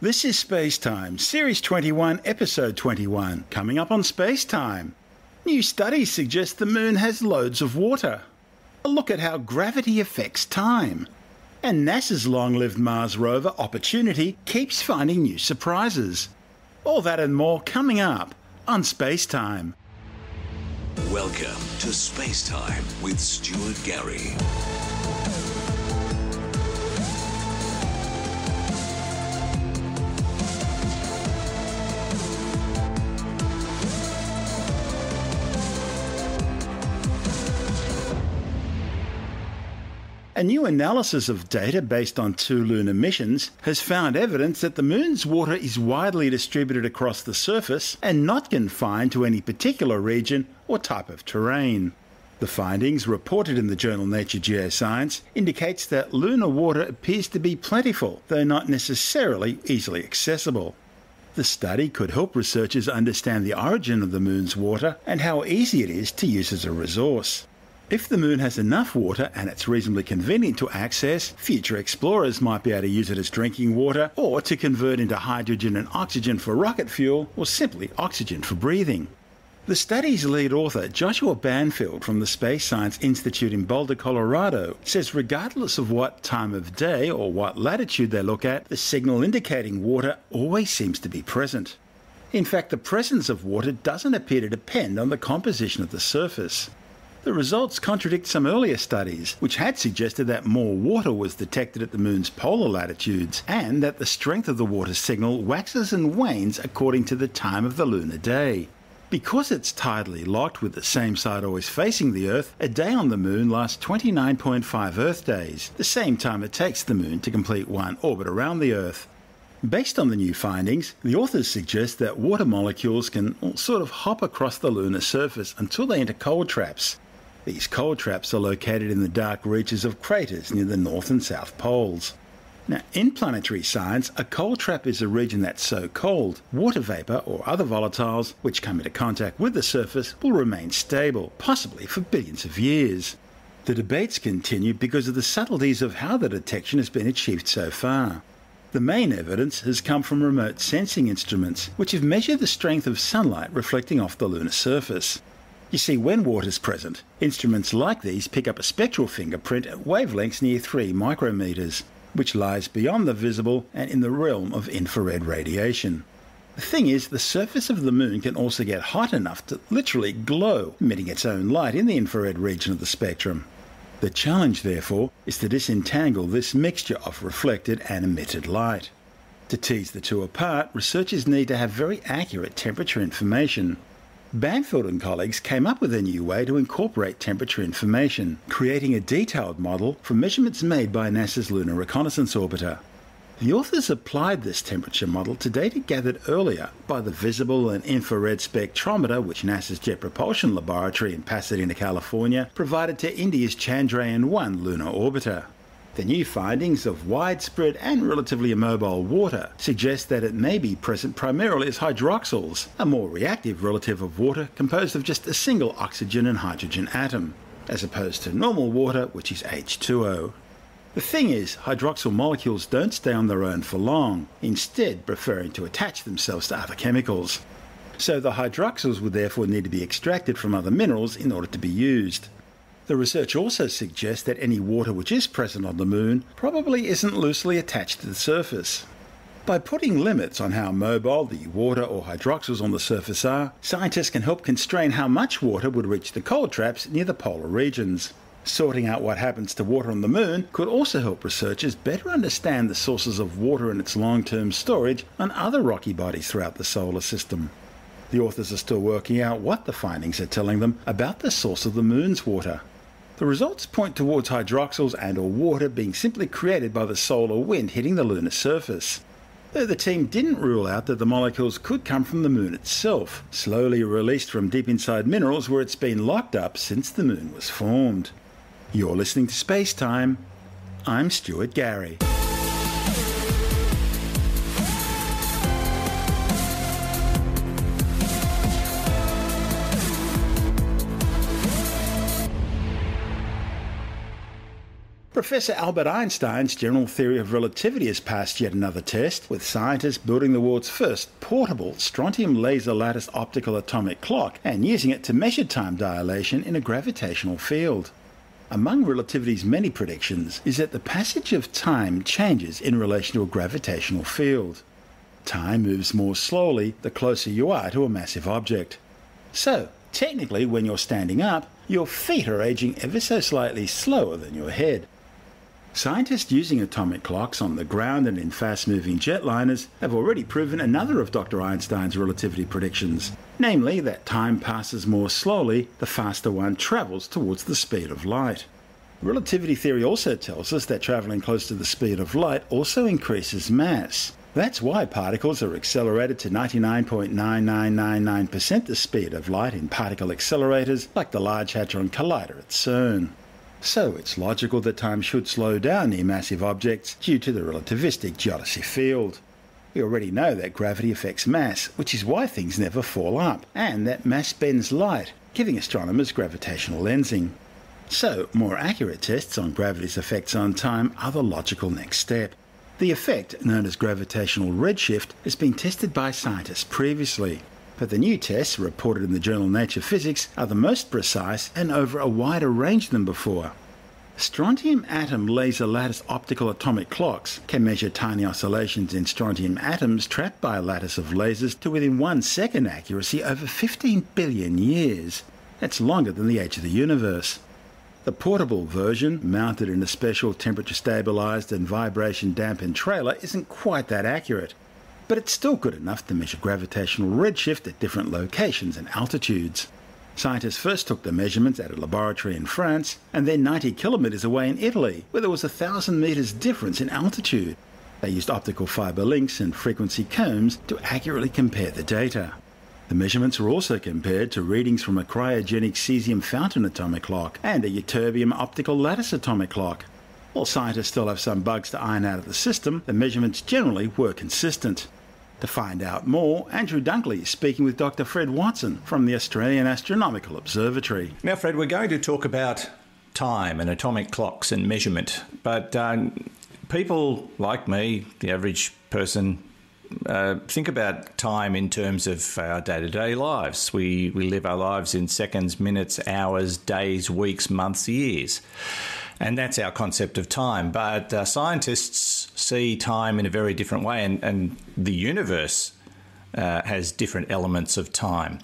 This is Space Time, Series 21, Episode 21, coming up on Space Time. New studies suggest the moon has loads of water. A look at how gravity affects time. And NASA's long lived Mars rover Opportunity keeps finding new surprises. All that and more coming up on Space Time. Welcome to Space Time with Stuart Gary. A new analysis of data based on two lunar missions has found evidence that the moon's water is widely distributed across the surface and not confined to any particular region or type of terrain. The findings, reported in the journal Nature Geoscience, indicates that lunar water appears to be plentiful, though not necessarily easily accessible. The study could help researchers understand the origin of the moon's water and how easy it is to use as a resource. If the moon has enough water and it's reasonably convenient to access, future explorers might be able to use it as drinking water or to convert into hydrogen and oxygen for rocket fuel or simply oxygen for breathing. The study's lead author, Joshua Bandfield from the Space Science Institute in Boulder, Colorado, says regardless of what time of day or what latitude they look at, the signal indicating water always seems to be present. In fact, the presence of water doesn't appear to depend on the composition of the surface. The results contradict some earlier studies, which had suggested that more water was detected at the moon's polar latitudes, and that the strength of the water signal waxes and wanes according to the time of the lunar day. Because it's tidally locked with the same side always facing the Earth, a day on the Moon lasts 29.5 Earth days, the same time it takes the Moon to complete one orbit around the Earth. Based on the new findings, the authors suggest that water molecules can sort of hop across the lunar surface until they enter cold traps, these cold traps are located in the dark reaches of craters near the north and south poles. Now, in planetary science, a cold trap is a region that's so cold, water vapour or other volatiles which come into contact with the surface will remain stable, possibly for billions of years. The debates continue because of the subtleties of how the detection has been achieved so far. The main evidence has come from remote sensing instruments, which have measured the strength of sunlight reflecting off the lunar surface. You see, when water's present, instruments like these pick up a spectral fingerprint at wavelengths near 3 micrometers, which lies beyond the visible and in the realm of infrared radiation. The thing is, the surface of the moon can also get hot enough to literally glow, emitting its own light in the infrared region of the spectrum. The challenge, therefore, is to disentangle this mixture of reflected and emitted light. To tease the two apart, researchers need to have very accurate temperature information, Bandfield and colleagues came up with a new way to incorporate temperature information, creating a detailed model from measurements made by NASA's Lunar Reconnaissance Orbiter. The authors applied this temperature model to data gathered earlier by the visible and infrared spectrometer which NASA's Jet Propulsion Laboratory in Pasadena, California provided to India's Chandrayaan 1 lunar orbiter. The new findings of widespread and relatively immobile water suggest that it may be present primarily as hydroxyls, a more reactive relative of water composed of just a single oxygen and hydrogen atom, as opposed to normal water, which is H2O. The thing is, hydroxyl molecules don't stay on their own for long, instead, preferring to attach themselves to other chemicals. So the hydroxyls would therefore need to be extracted from other minerals in order to be used. The research also suggests that any water which is present on the moon probably isn't loosely attached to the surface. By putting limits on how mobile the water or hydroxyls on the surface are, scientists can help constrain how much water would reach the cold traps near the polar regions. Sorting out what happens to water on the moon could also help researchers better understand the sources of water and its long term storage on other rocky bodies throughout the solar system. The authors are still working out what the findings are telling them about the source of the moon's water. The results point towards hydroxyls and or water being simply created by the solar wind hitting the lunar surface. Though the team didn't rule out that the molecules could come from the moon itself, slowly released from deep inside minerals where it's been locked up since the moon was formed. You're listening to Space Time. I'm Stuart Gary. Professor Albert Einstein's general theory of relativity has passed yet another test, with scientists building the world's first portable strontium laser lattice optical atomic clock and using it to measure time dilation in a gravitational field. Among relativity's many predictions is that the passage of time changes in relation to a gravitational field. Time moves more slowly the closer you are to a massive object. So, technically, when you're standing up, your feet are aging ever so slightly slower than your head. Scientists using atomic clocks on the ground and in fast moving jetliners have already proven another of Dr. Einstein's relativity predictions, namely that time passes more slowly the faster one travels towards the speed of light. Relativity theory also tells us that travelling close to the speed of light also increases mass. That's why particles are accelerated to 99.9999% the speed of light in particle accelerators like the Large Hadron Collider at CERN. So it's logical that time should slow down near massive objects due to the relativistic geodesy field. We already know that gravity affects mass, which is why things never fall up, and that mass bends light, giving astronomers gravitational lensing. So, more accurate tests on gravity's effects on time are the logical next step. The effect, known as gravitational redshift, has been tested by scientists previously, but the new tests reported in the journal Nature Physics are the most precise and over a wider range than before. Strontium atom laser lattice optical atomic clocks can measure tiny oscillations in strontium atoms trapped by a lattice of lasers to within one second accuracy over 15 billion years. That's longer than the age of the universe. The portable version, mounted in a special temperature stabilized and vibration dampened trailer, isn't quite that accurate but it's still good enough to measure gravitational redshift at different locations and altitudes. Scientists first took the measurements at a laboratory in France and then 90 kilometres away in Italy, where there was a thousand metres difference in altitude. They used optical fibre links and frequency combs to accurately compare the data. The measurements were also compared to readings from a cryogenic cesium fountain atomic clock and a ytterbium optical lattice atomic clock. While scientists still have some bugs to iron out of the system, the measurements generally were consistent. To find out more, Andrew Dunkley is speaking with Dr. Fred Watson from the Australian Astronomical Observatory. Now, Fred, we're going to talk about time and atomic clocks and measurement, but um, people like me, the average person, uh, think about time in terms of our day to day lives. We, we live our lives in seconds, minutes, hours, days, weeks, months, years. And that's our concept of time. But uh, scientists see time in a very different way, and, and the universe uh, has different elements of time.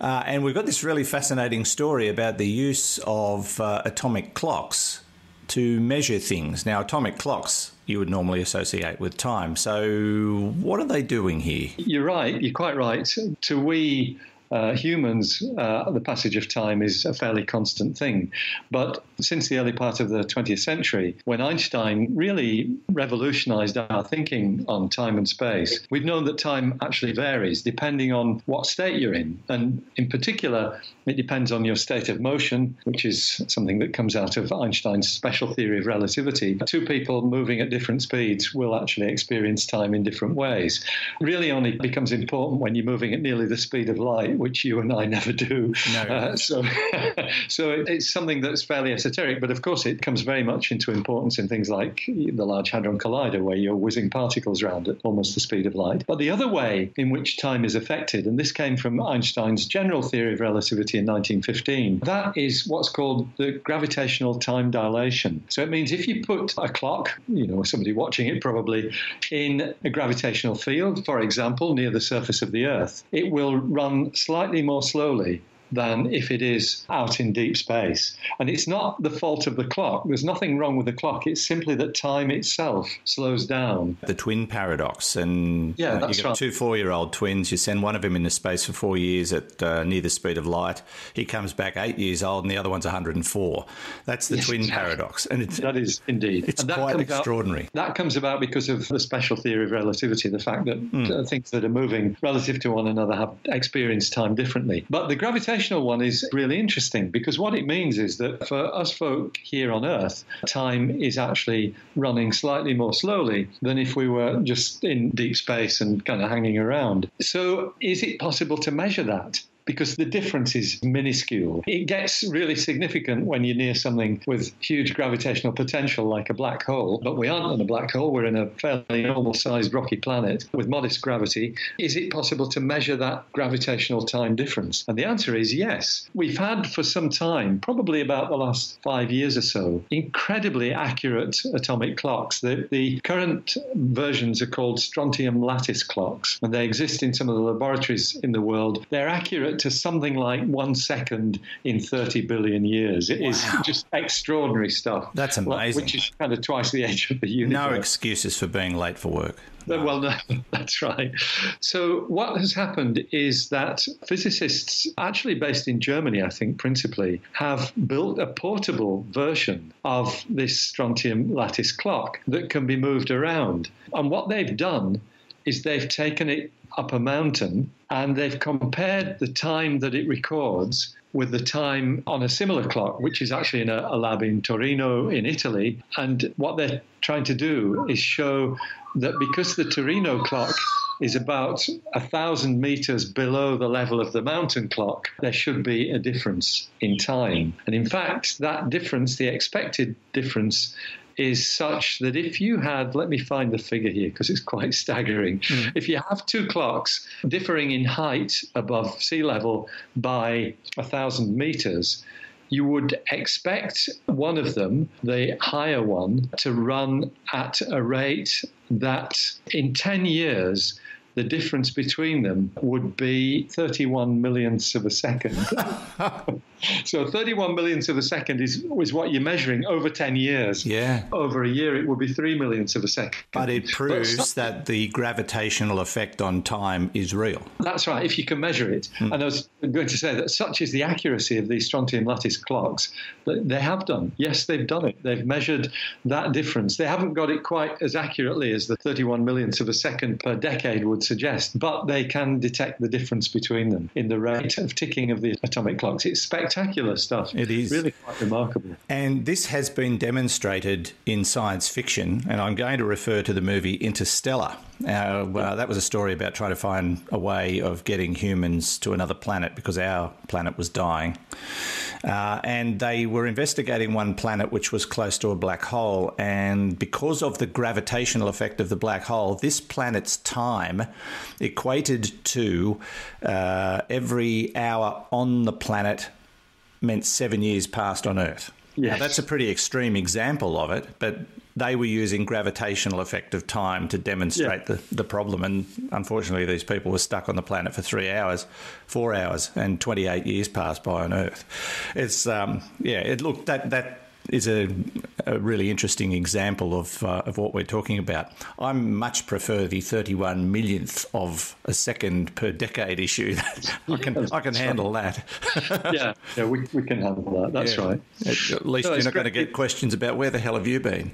Uh, and we've got this really fascinating story about the use of uh, atomic clocks to measure things. Now, atomic clocks you would normally associate with time. So, what are they doing here? You're right. You're quite right. To we uh, humans, uh, the passage of time is a fairly constant thing. But since the early part of the 20th century, when Einstein really revolutionized our thinking on time and space, we've known that time actually varies depending on what state you're in. And in particular, it depends on your state of motion, which is something that comes out of Einstein's special theory of relativity. Two people moving at different speeds will actually experience time in different ways. Really only becomes important when you're moving at nearly the speed of light, which you and I never do. No. Uh, so, so it's something that's fairly esoteric, but of course it comes very much into importance in things like the Large Hadron Collider, where you're whizzing particles around at almost the speed of light. But the other way in which time is affected, and this came from Einstein's general theory of relativity in 1915, that is what's called the gravitational time dilation. So it means if you put a clock, you know, somebody watching it probably, in a gravitational field, for example, near the surface of the Earth, it will run slightly more slowly than if it is out in deep space. And it's not the fault of the clock. There's nothing wrong with the clock. It's simply that time itself slows down. The twin paradox. And yeah, uh, you've got right. two four year old twins. You send one of them into space for four years at uh, near the speed of light. He comes back eight years old, and the other one's 104. That's the yes, twin exactly. paradox. And it's, that is indeed. It's quite extraordinary. Out, that comes about because of the special theory of relativity, the fact that mm. things that are moving relative to one another have experienced time differently. But the gravitational one is really interesting because what it means is that for us folk here on Earth, time is actually running slightly more slowly than if we were just in deep space and kind of hanging around. So, is it possible to measure that? Because the difference is minuscule. It gets really significant when you're near something with huge gravitational potential like a black hole, but we aren't in a black hole. We're in a fairly normal sized rocky planet with modest gravity. Is it possible to measure that gravitational time difference? And the answer is yes. We've had for some time, probably about the last five years or so, incredibly accurate atomic clocks. The, the current versions are called strontium lattice clocks, and they exist in some of the laboratories in the world. They're accurate to something like one second in 30 billion years. It wow. is just extraordinary stuff. That's amazing. Which is kind of twice the age of the universe. No excuses for being late for work. No. Well, no, that's right. So, what has happened is that physicists, actually based in Germany, I think principally, have built a portable version of this strontium lattice clock that can be moved around. And what they've done is they've taken it up a mountain and they've compared the time that it records with the time on a similar clock, which is actually in a, a, lab in Torino in Italy. And what they're trying to do is show that because the Torino clock is about a thousand meters below the level of the mountain clock, there should be a difference in time. And in fact, that difference, the expected difference, is such that if you had, let me find the figure here because it's quite staggering. Mm. If you have two clocks differing in height above sea level by a thousand meters, you would expect one of them, the higher one, to run at a rate that in 10 years the difference between them would be 31 millionths of a second. so 31 millionths of a second is, is what you're measuring over 10 years. Yeah. Over a year, it would be three millionths of a second. But it proves but that the gravitational effect on time is real. That's right, if you can measure it. Mm. And I was going to say that such is the accuracy of these strontium lattice clocks that they have done. Yes, they've done it. They've measured that difference. They haven't got it quite as accurately as the 31 millionths of a second per decade would suggest, but they can detect the difference between them in the rate of ticking of the atomic clocks. It's spectacular stuff. It is. Really quite remarkable. And this has been demonstrated in science fiction, and I'm going to refer to the movie Interstellar. Uh, well, that was a story about trying to find a way of getting humans to another planet because our planet was dying. Uh, and they were investigating one planet which was close to a black hole. And because of the gravitational effect of the black hole, this planet's time equated to uh, every hour on the planet meant seven years passed on Earth. Yes. Now, that's a pretty extreme example of it, but they were using gravitational effect of time to demonstrate yeah. the, the problem. And unfortunately, these people were stuck on the planet for three hours, four hours, and 28 years passed by on Earth. It's, um, yeah, it looked that, that is a, a, really interesting example of uh, of what we're talking about. I much prefer the 31 millionth of a second per decade issue. I can I can handle that. yeah, yeah, we, we can handle that. That's yeah. right. At least no, you're not great. going to get questions about where the hell have you been.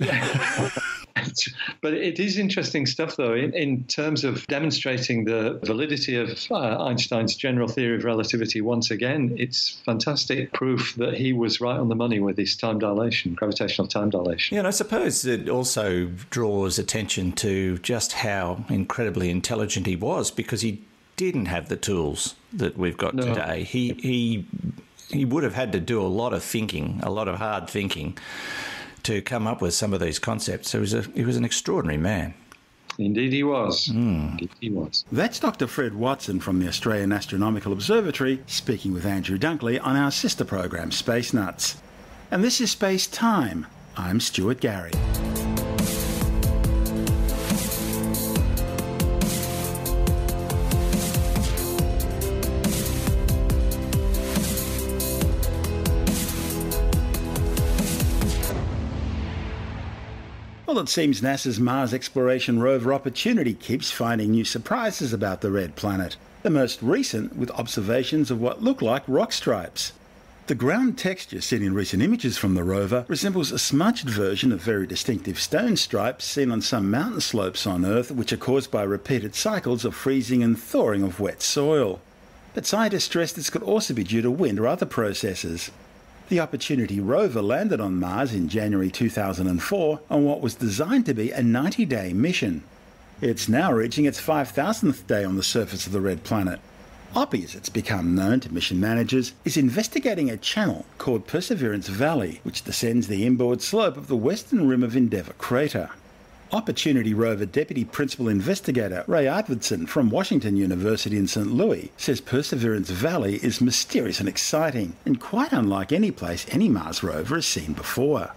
But it is interesting stuff, though, in, in terms of demonstrating the validity of uh, Einstein's general theory of relativity. Once again, it's fantastic proof that he was right on the money with his time dilation, gravitational time dilation. Yeah, and I suppose it also draws attention to just how incredibly intelligent he was because he didn't have the tools that we've got no. today. He he he would have had to do a lot of thinking, a lot of hard thinking to come up with some of these concepts. So he was, a, he was an extraordinary man. Indeed, he was. Mm. Indeed, he was. That's Dr. Fred Watson from the Australian Astronomical Observatory speaking with Andrew Dunkley on our sister program, Space Nuts. And this is Space Time. I'm Stuart Gary. Well, it seems NASA's Mars exploration rover Opportunity keeps finding new surprises about the red planet. The most recent with observations of what look like rock stripes. The ground texture seen in recent images from the rover resembles a smudged version of very distinctive stone stripes seen on some mountain slopes on Earth, which are caused by repeated cycles of freezing and thawing of wet soil. But scientists stress this could also be due to wind or other processes. The Opportunity rover landed on Mars in January 2004 on what was designed to be a 90 day mission. It's now reaching its 5,000th day on the surface of the red planet. Oppy, as it's become known to mission managers, is investigating a channel called Perseverance Valley, which descends the inboard slope of the western rim of Endeavour Crater. Opportunity Rover Deputy Principal Investigator Ray Arvidson from Washington University in St. Louis says Perseverance Valley is mysterious and exciting, and quite unlike any place any Mars rover has seen before.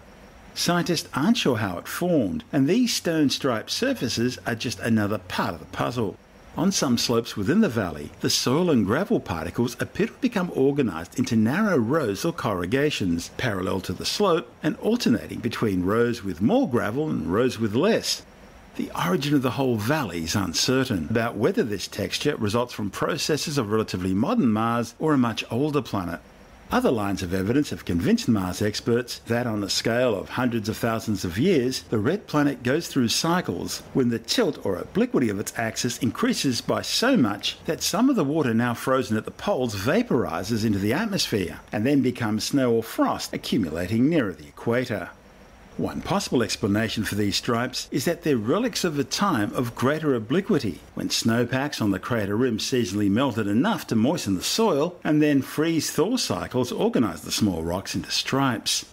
Scientists aren't sure how it formed, and these stone striped surfaces are just another part of the puzzle. On some slopes within the valley, the soil and gravel particles appear to become organised into narrow rows or corrugations, parallel to the slope and alternating between rows with more gravel and rows with less. The origin of the whole valley is uncertain about whether this texture results from processes of relatively modern Mars or a much older planet. Other lines of evidence have convinced Mars experts that on a scale of hundreds of thousands of years, the red planet goes through cycles when the tilt or obliquity of its axis increases by so much that some of the water now frozen at the poles vaporizes into the atmosphere and then becomes snow or frost accumulating nearer the equator. One possible explanation for these stripes is that they're relics of a time of greater obliquity, when snowpacks on the crater rim seasonally melted enough to moisten the soil, and then freeze thaw cycles organised the small rocks into stripes.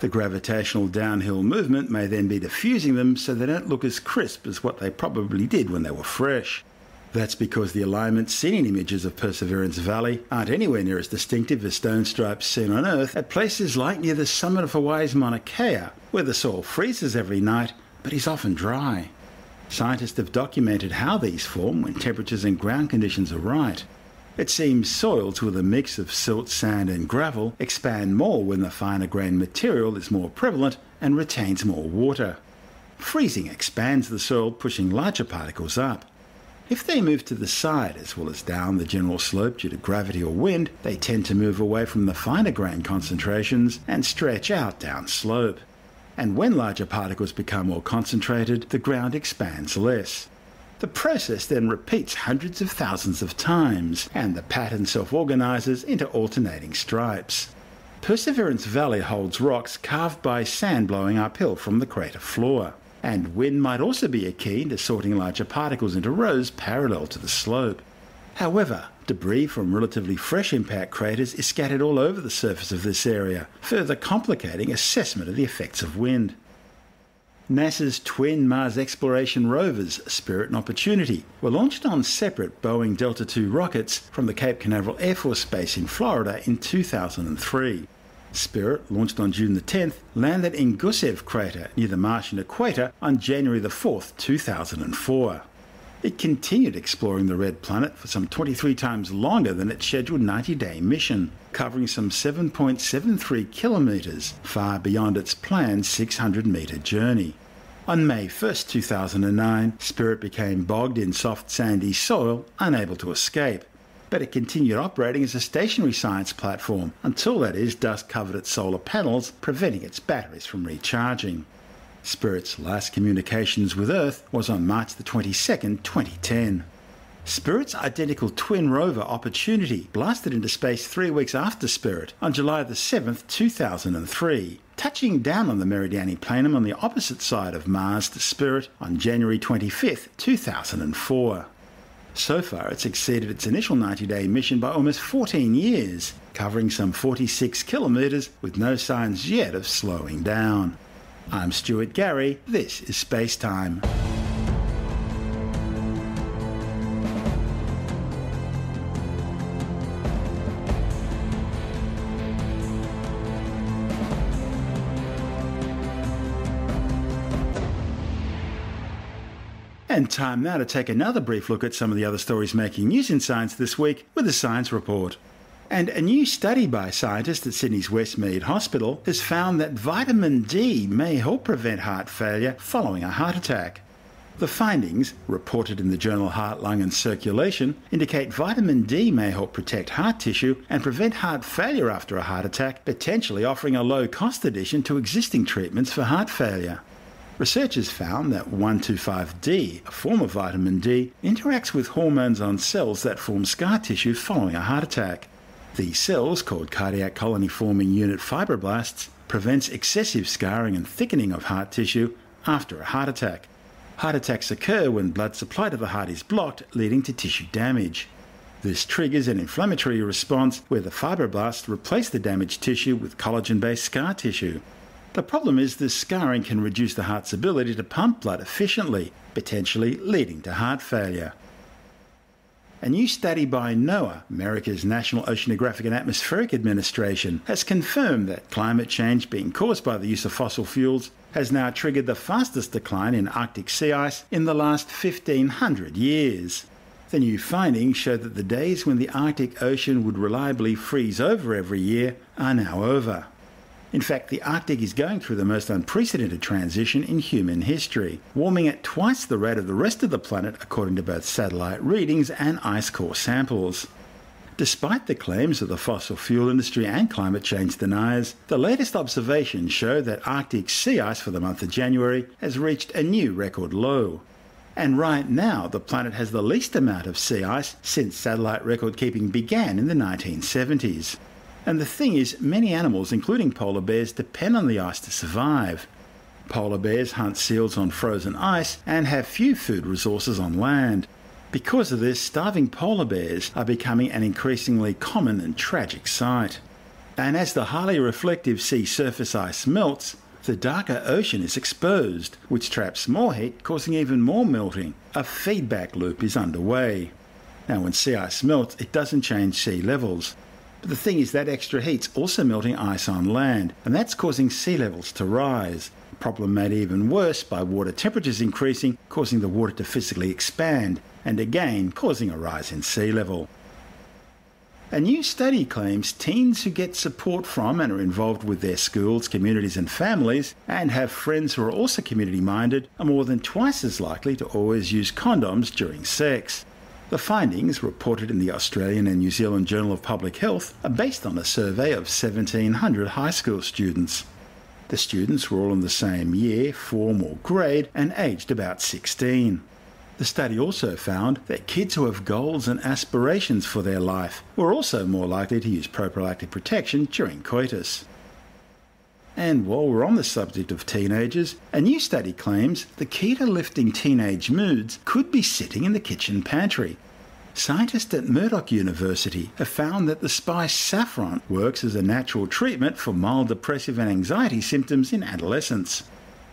The gravitational downhill movement may then be diffusing them so they don't look as crisp as what they probably did when they were fresh. That's because the alignments seen in images of Perseverance Valley aren't anywhere near as distinctive as stone stripes seen on Earth at places like near the summit of Hawaii's Mauna Kea, where the soil freezes every night but is often dry. Scientists have documented how these form when temperatures and ground conditions are right. It seems soils with a mix of silt, sand, and gravel expand more when the finer grained material is more prevalent and retains more water. Freezing expands the soil, pushing larger particles up. If they move to the side as well as down the general slope due to gravity or wind, they tend to move away from the finer grain concentrations and stretch out downslope. And when larger particles become more concentrated, the ground expands less. The process then repeats hundreds of thousands of times, and the pattern self organizes into alternating stripes. Perseverance Valley holds rocks carved by sand blowing uphill from the crater floor and wind might also be a key to sorting larger particles into rows parallel to the slope. However, debris from relatively fresh impact craters is scattered all over the surface of this area, further complicating assessment of the effects of wind. NASA's twin Mars exploration rovers, Spirit and Opportunity, were launched on separate Boeing Delta II rockets from the Cape Canaveral Air Force Base in Florida in 2003. Spirit, launched on June the 10th, landed in Gusev crater near the Martian equator on January the 4th, 2004. It continued exploring the red planet for some 23 times longer than its scheduled 90 day mission, covering some 7.73 kilometres, far beyond its planned 600 metre journey. On May 1, 2009, Spirit became bogged in soft sandy soil, unable to escape but it continued operating as a stationary science platform until, that is, dust covered its solar panels, preventing its batteries from recharging. Spirit's last communications with Earth was on March the 22nd, 2010. Spirit's identical twin rover Opportunity blasted into space three weeks after Spirit on July the 7th, 2003, touching down on the Meridiani Planum on the opposite side of Mars to Spirit on January 25th, 2004. So far, it's exceeded its initial 90 day mission by almost 14 years, covering some 46 kilometres with no signs yet of slowing down. I'm Stuart Gary, this is Space Time. And time now to take another brief look at some of the other stories making news in science this week with the Science Report. And a new study by scientists at Sydney's Westmead Hospital has found that vitamin D may help prevent heart failure following a heart attack. The findings, reported in the journal Heart, Lung and Circulation, indicate vitamin D may help protect heart tissue and prevent heart failure after a heart attack, potentially offering a low cost addition to existing treatments for heart failure. Researchers found that 125D, a form of vitamin D, interacts with hormones on cells that form scar tissue following a heart attack. These cells, called cardiac colony forming unit fibroblasts, prevents excessive scarring and thickening of heart tissue after a heart attack. Heart attacks occur when blood supply to the heart is blocked, leading to tissue damage. This triggers an inflammatory response where the fibroblasts replace the damaged tissue with collagen based scar tissue. The problem is this scarring can reduce the heart's ability to pump blood efficiently, potentially leading to heart failure. A new study by NOAA, America's National Oceanographic and Atmospheric Administration, has confirmed that climate change being caused by the use of fossil fuels has now triggered the fastest decline in Arctic sea ice in the last 1500 years. The new findings show that the days when the Arctic Ocean would reliably freeze over every year are now over. In fact, the Arctic is going through the most unprecedented transition in human history, warming at twice the rate of the rest of the planet according to both satellite readings and ice core samples. Despite the claims of the fossil fuel industry and climate change deniers, the latest observations show that Arctic sea ice for the month of January has reached a new record low. And right now, the planet has the least amount of sea ice since satellite record keeping began in the 1970s. And the thing is, many animals, including polar bears, depend on the ice to survive. Polar bears hunt seals on frozen ice and have few food resources on land. Because of this, starving polar bears are becoming an increasingly common and tragic sight. And as the highly reflective sea surface ice melts, the darker ocean is exposed, which traps more heat, causing even more melting. A feedback loop is underway. Now, when sea ice melts, it doesn't change sea levels. But the thing is, that extra heat's also melting ice on land, and that's causing sea levels to rise. Problem made even worse by water temperatures increasing, causing the water to physically expand, and again causing a rise in sea level. A new study claims teens who get support from and are involved with their schools, communities, and families, and have friends who are also community minded, are more than twice as likely to always use condoms during sex. The findings, reported in the Australian and New Zealand Journal of Public Health, are based on a survey of 1,700 high school students. The students were all in the same year, form, or grade and aged about 16. The study also found that kids who have goals and aspirations for their life were also more likely to use prophylactic protection during coitus. And while we're on the subject of teenagers, a new study claims the key to lifting teenage moods could be sitting in the kitchen pantry. Scientists at Murdoch University have found that the spice saffron works as a natural treatment for mild depressive and anxiety symptoms in adolescents.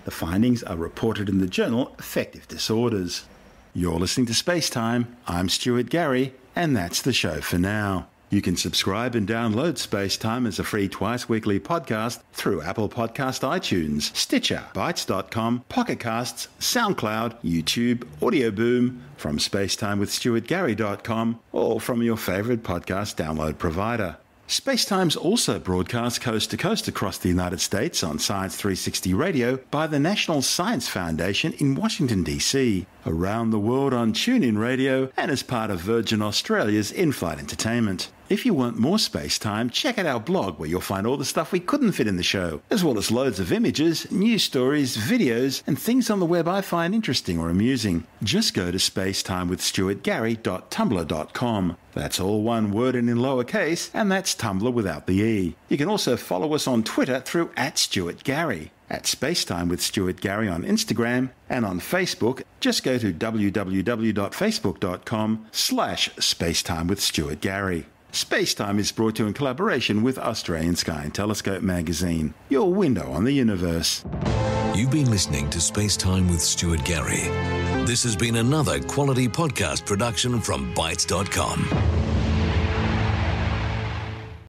The findings are reported in the journal Affective Disorders. You're listening to Space Time. I'm Stuart Gary, and that's the show for now. You can subscribe and download Space Time as a free twice weekly podcast through Apple Podcast iTunes, Stitcher, Bitesz.com, Pocket Casts, SoundCloud, YouTube, Audio Boom, from spacetimewithstuartgary.com, or from your favorite podcast download provider. Spacetime's also broadcast coast to coast across the United States on Science 360 Radio by the National Science Foundation in Washington, D.C., around the world on TuneIn Radio, and as part of Virgin Australia's in flight entertainment. If you want more space time, check out our blog where you'll find all the stuff we couldn't fit in the show, as well as loads of images, news stories, videos, and things on the web I find interesting or amusing. Just go to spacetimewithstuartgary.tumblr.com. That's all one word and in lowercase, and that's Tumblr without the E. You can also follow us on Twitter through at Stuart Gary. At Spacetime with Stuart Gary on Instagram and on Facebook, just go to www.facebook.com slash spacetime with Stuart Gary. Spacetime is brought to you in collaboration with Australian Sky and Telescope magazine, your window on the universe. You've been listening to Spacetime with Stuart Gary. This has been another quality podcast production from Bitesz.com.